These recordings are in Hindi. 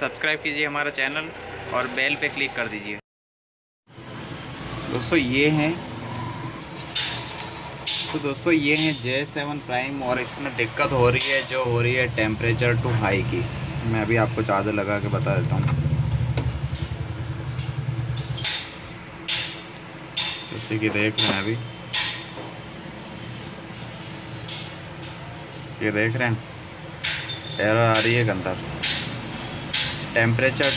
सब्सक्राइब कीजिए हमारा चैनल और बेल पे क्लिक कर दीजिए। दोस्तों, ये हैं। तो दोस्तों, ये हैं जे सेवन प्राइम और इसमें दिक्कत हो रही है, जो हो रही है टेम्परेचर टू हाई की। मैं अभी आपको चार्जर लगा के बता देता हूँ। जैसे कि देख रहे हैं अभी। ये देख रहे हैं? एरर आ रही है अंदर टेम्परेचर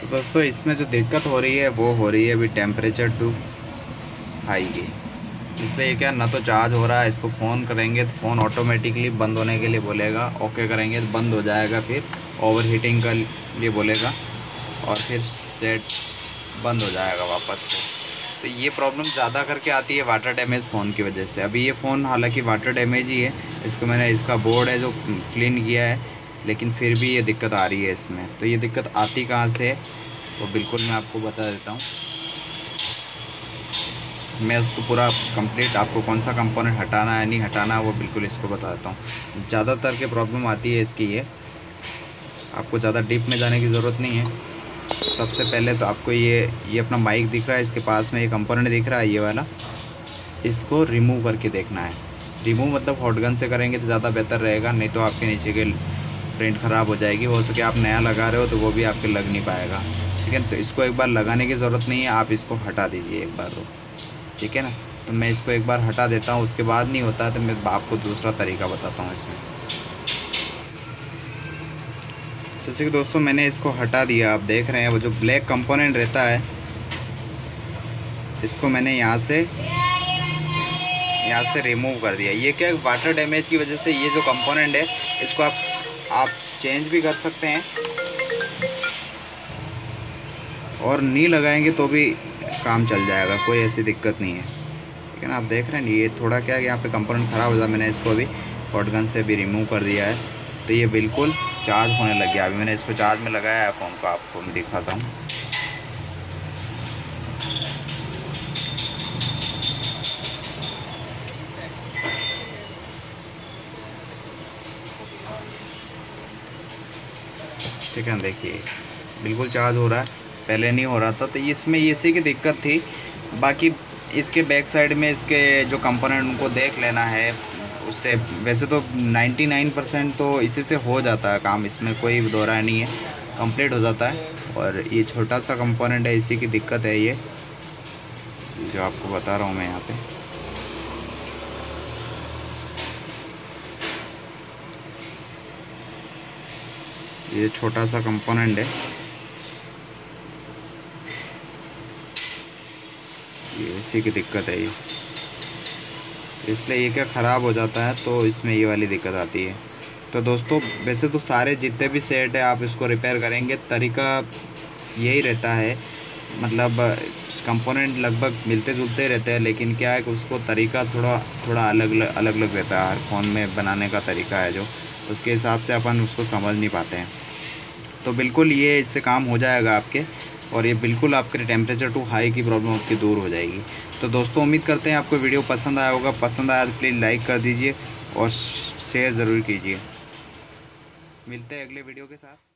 तो दोस्तों, इसमें जो दिक्कत हो रही है, वो हो रही है अभी टेम्परेचर टू हाई की इसलिए क्या, ना तो चार्ज हो रहा है, इसको फ़ोन करेंगे तो फ़ोन ऑटोमेटिकली बंद होने के लिए बोलेगा। ओके करेंगे तो बंद हो जाएगा, फिर ओवर हीटिंग का लिए बोलेगा। और फिर सेट बंद हो जाएगा वापस से। तो ये प्रॉब्लम ज़्यादा करके आती है वाटर डैमेज फ़ोन की वजह से। अभी ये फ़ोन हालाँकि वाटर डैमेज ही है। इसको मैंने, इसका बोर्ड है जो क्लीन किया है। लेकिन फिर भी ये दिक्कत आ रही है इसमें। तो ये दिक्कत आती कहाँ से है? वो बिल्कुल मैं आपको बता देता हूँ। मैं उसको पूरा कंप्लीट आपको कौन सा कंपोनेंट हटाना है, नहीं हटाना है, वो बिल्कुल इसको बता देता हूँ। ज़्यादातर के प्रॉब्लम आती है इसकी ये। आपको ज़्यादा डीप में जाने की ज़रूरत नहीं है। सबसे पहले तो आपको ये ये अपना माइक दिख रहा है, इसके पास में ये कंपोनेंट दिख रहा है, ये वाला। इसको रिमूव करके देखना है। रिमूव मतलब हॉटगन से करेंगे तो ज़्यादा बेहतर रहेगा, नहीं तो आपके नीचे के प्रिंट ख़राब हो जाएगी, हो सके आप नया लगा रहे हो तो वो भी आपके लग नहीं पाएगा। ठीक है तो इसको एक बार लगाने की ज़रूरत नहीं है, आप इसको हटा दीजिए एक बार तो। ठीक है ना? तो मैं इसको एक बार हटा देता हूँ, उसके बाद नहीं होता तो मैं आपको दूसरा तरीका बताता हूँ इसमें। जैसे कि दोस्तों, मैंने इसको हटा दिया, आप देख रहे हैं, वो जो ब्लैक कंपोनेंट रहता है, इसको मैंने यहाँ से यहाँ से रिमूव कर दिया। ये क्या वाटर डैमेज की वजह से ये जो कंपोनेंट है, इसको आप आप चेंज भी कर सकते हैं। और नी लगाएँगे तो भी काम चल जाएगा, कोई ऐसी दिक्कत नहीं है। ठीक है ना, आप देख रहे हैं, ये थोड़ा क्या है, यहाँ पे कंपोनेंट ख़राब हो जाए मैंने इसको अभी हॉटगन से भी रिमूव कर दिया है। तो ये बिल्कुल चार्ज होने लग गया, अभी मैंने इसको चार्ज में लगाया है फ़ोन को, आपको मैं दिखाता हूँ। ठीक है, देखिए, बिल्कुल चार्ज हो रहा है, पहले नहीं हो रहा था तो इसमें इसी की दिक्कत थी। बाकी इसके बैक साइड में इसके जो कंपोनेंट उनको देख लेना है, उससे वैसे तो 99 परसेंट तो इसी से हो जाता है काम, इसमें कोई दोहरा नहीं है, कंप्लीट हो जाता है। और ये छोटा सा कंपोनेंट है, इसी की दिक्कत है ये, जो आपको बता रहा हूँ मैं यहाँ पे। ये छोटा सा कंपोनेंट है। ये इसी की दिक्कत है ये। इसलिए ये क्या ख़राब हो जाता है तो इसमें ये वाली दिक्कत आती है। तो दोस्तों, वैसे तो सारे जितने भी सेट है, आप इसको रिपेयर करेंगे, तरीका यही रहता है। मतलब कंपोनेंट लगभग मिलते जुलते रहते हैं, लेकिन क्या है कि उसको तरीका थोड़ा थोड़ा अलग अलग अलग रहता है। हर फ़ोन में बनाने का तरीका है जो। उसके हिसाब से अपन उसको समझ नहीं पाते हैं। तो बिल्कुल ये इससे काम हो जाएगा आपके, और ये बिल्कुल आपके टेम्परेचर टू हाई की प्रॉब्लम आपकी दूर हो जाएगी। तो दोस्तों, उम्मीद करते हैं आपको वीडियो पसंद आया होगा। पसंद आया तो प्लीज़ लाइक कर दीजिए और शेयर ज़रूर कीजिए। मिलते हैं अगले वीडियो के साथ।